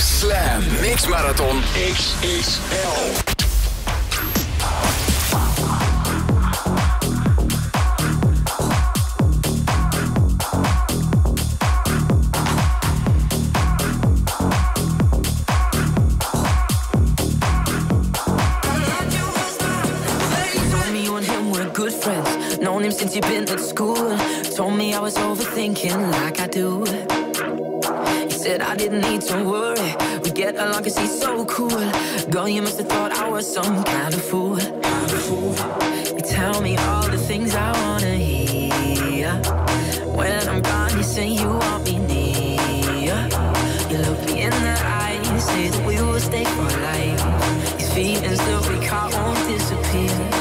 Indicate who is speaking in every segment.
Speaker 1: Slam Mix Marathon XXL.
Speaker 2: since you've been at school. Told me I was overthinking like I do. Said I didn't need to worry. We get along cause he's so cool. Girl, you must have thought I was some kind of fool. You tell me all the things I wanna hear. When I'm gone, you say you want me near. You look me in the eye, say that we will stay for life. These feelings that we caught won't disappear.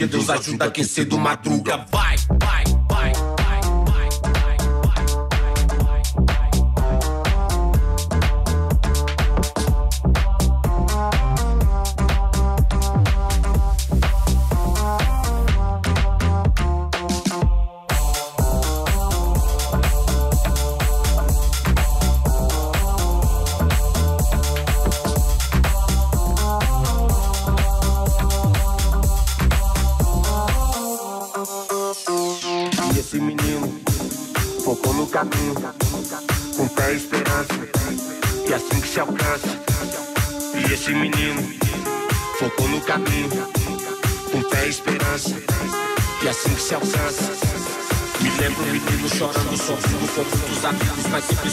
Speaker 3: cedo, ajuda quem cedo madruga. Vai, vai.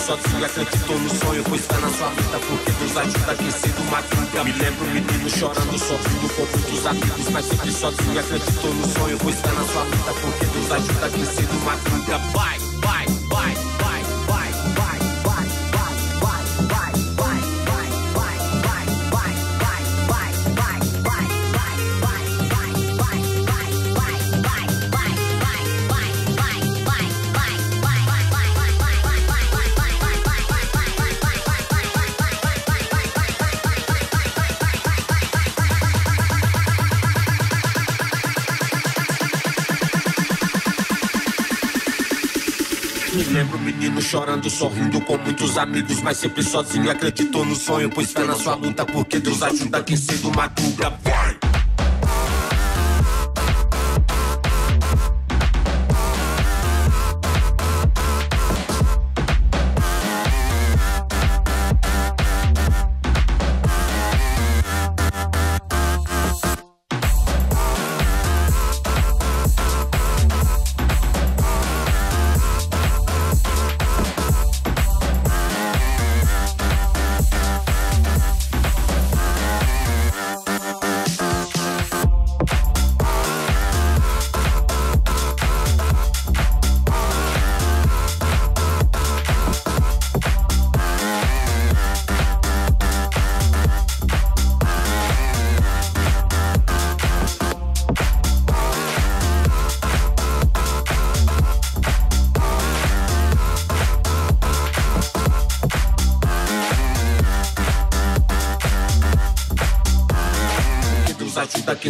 Speaker 3: Sozinho acreditou no sonho, pois fé na sua vida, porque Deus ajuda quem cedo madruga. Me lembro menino chorando, sorrindo com muitos amigos, mas sempre sozinho acreditou no sonho, pois fé na sua vida, porque Deus ajuda quem cedo madruga. Vai. Lembro menino chorando, sorrindo com muitos amigos, mas sempre sozinho acreditou no sonho, pois fé na sua luta, porque Deus ajuda quem cedo madruga. Vai!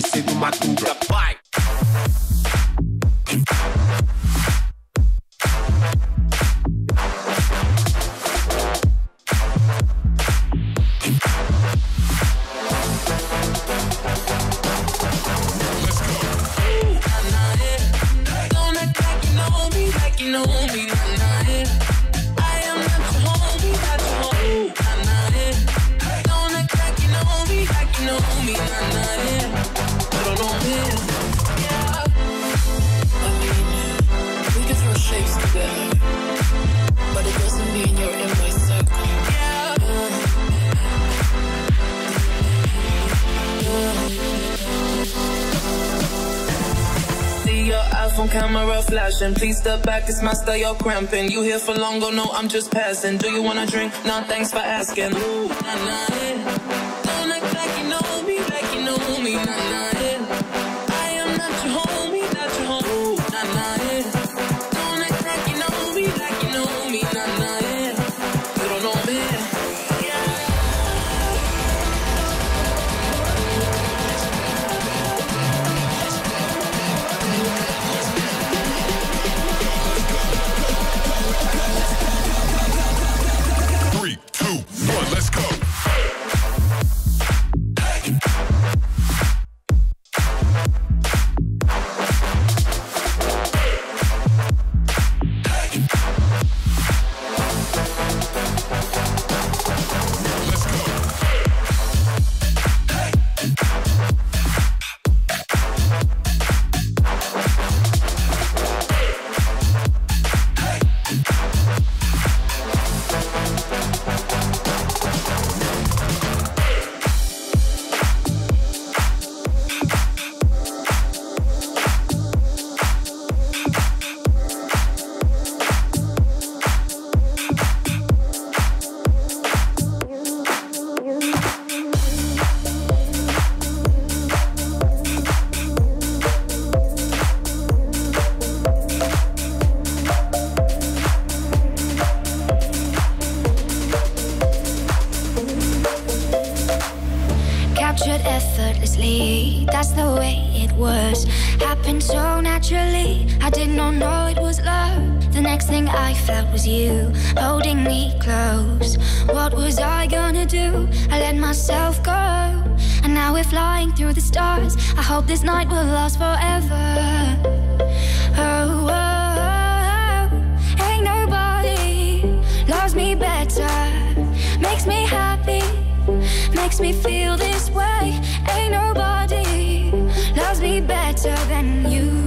Speaker 4: Flashing. Please step back, it's my style, you're cramping. You here for long, go no, I'm just passing. Do you wanna drink? Nah, thanks for asking. Ooh, nah, nah, yeah.
Speaker 5: makes me feel this way. Ain't nobody loves me better than you.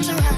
Speaker 5: arms around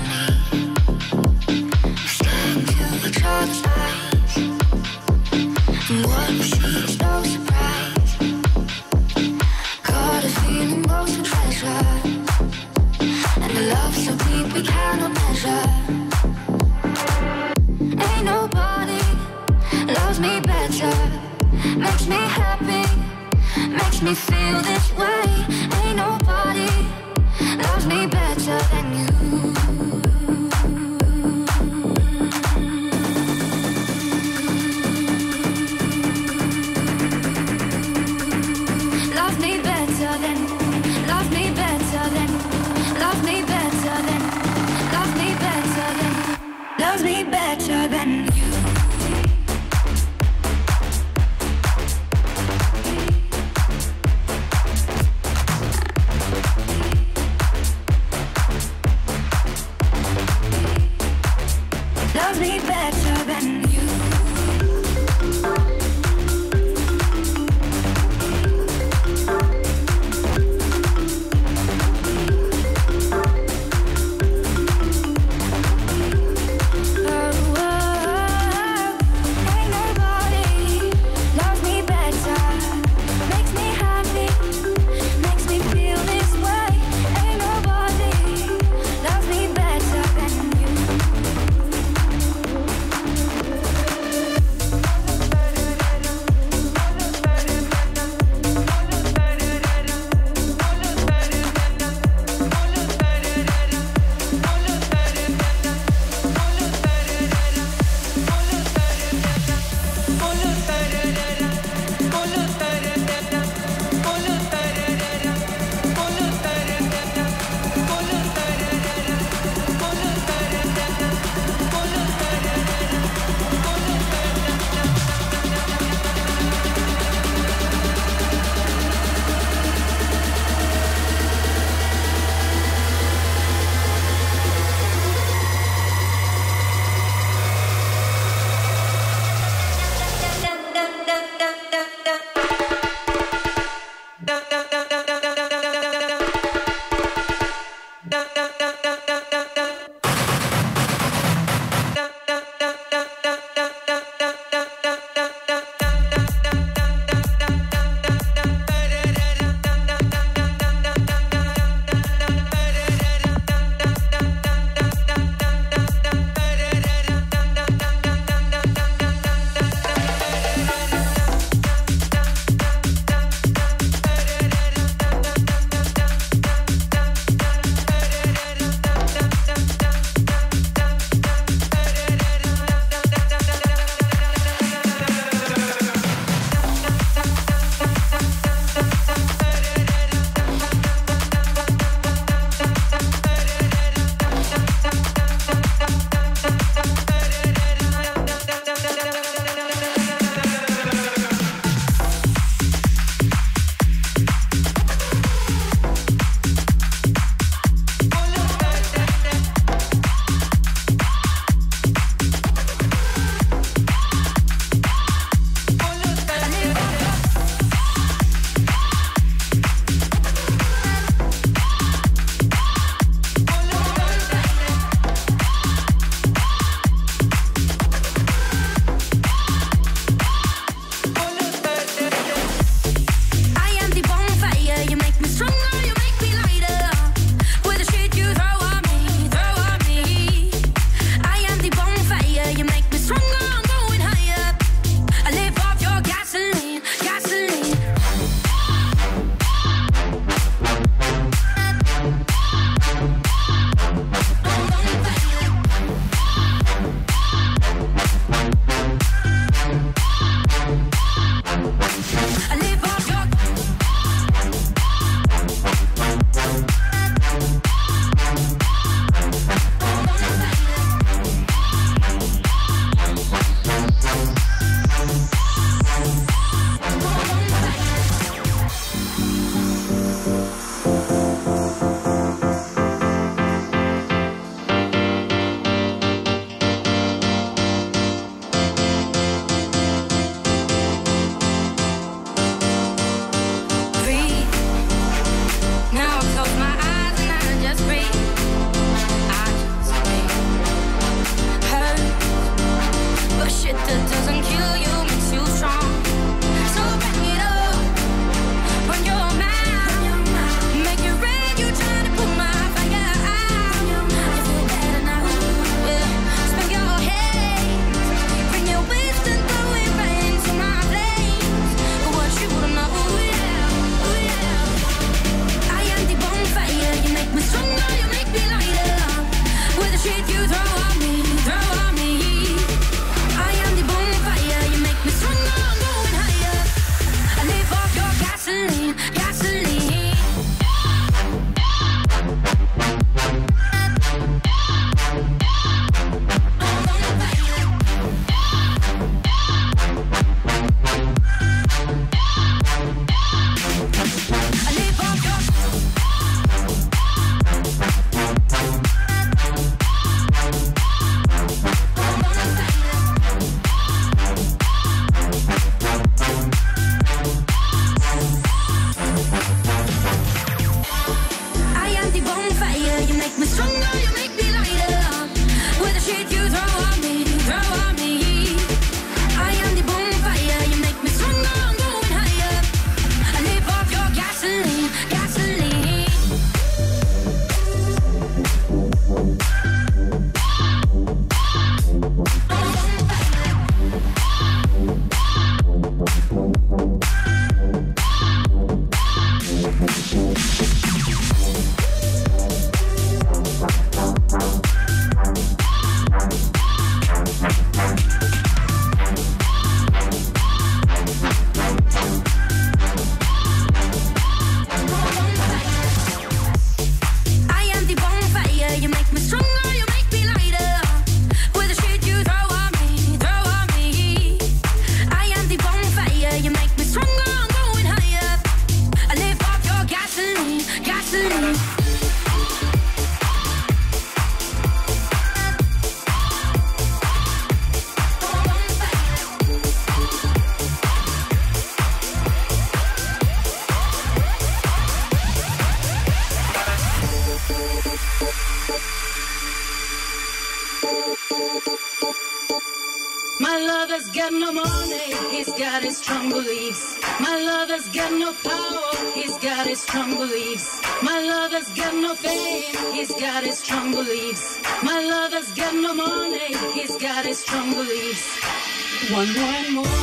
Speaker 6: One more more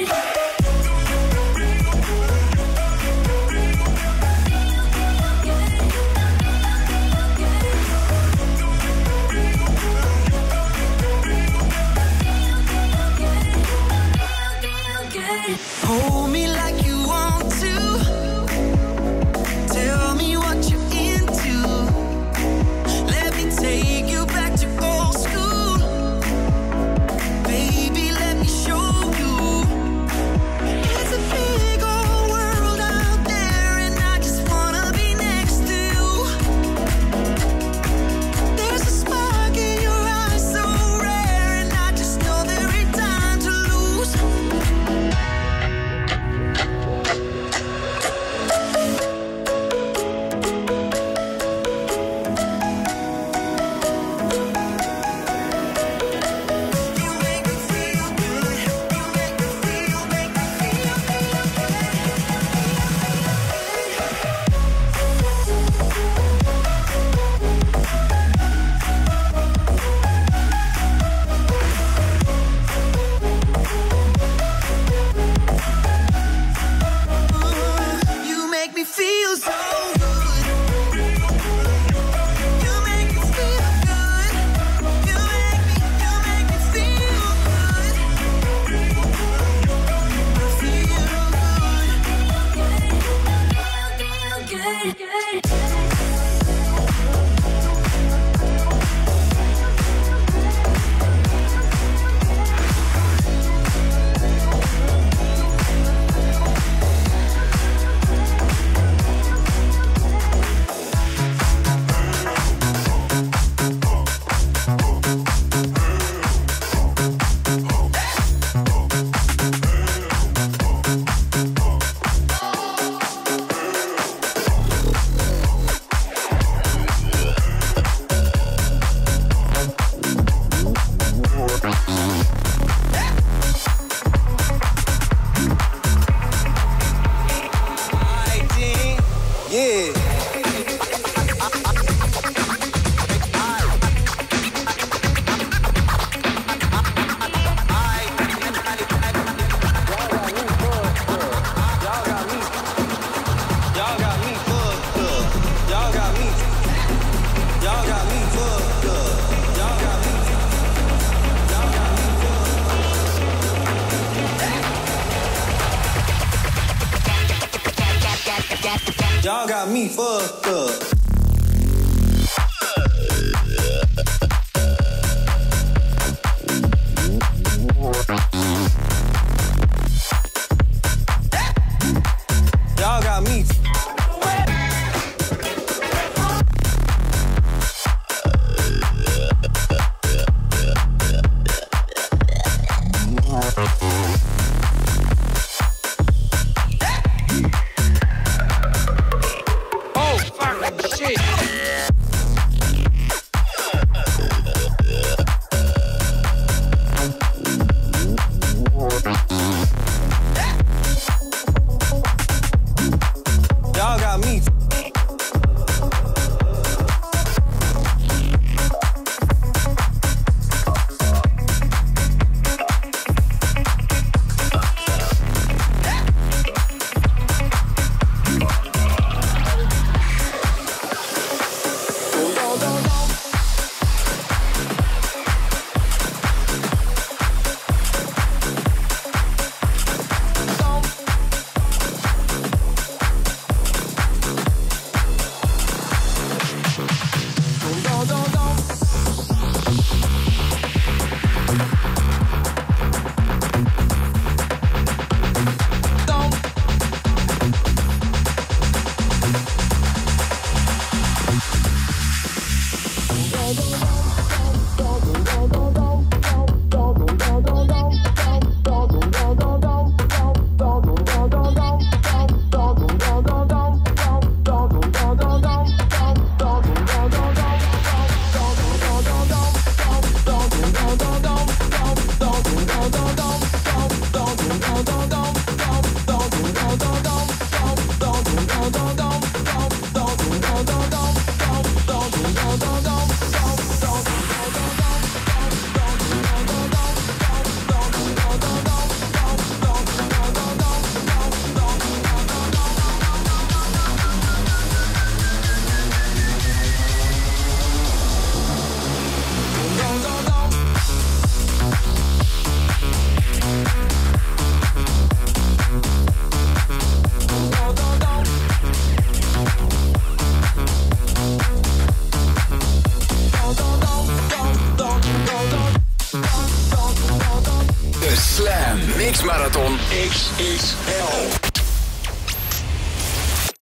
Speaker 7: Yay!
Speaker 8: Y'all got me fucked up.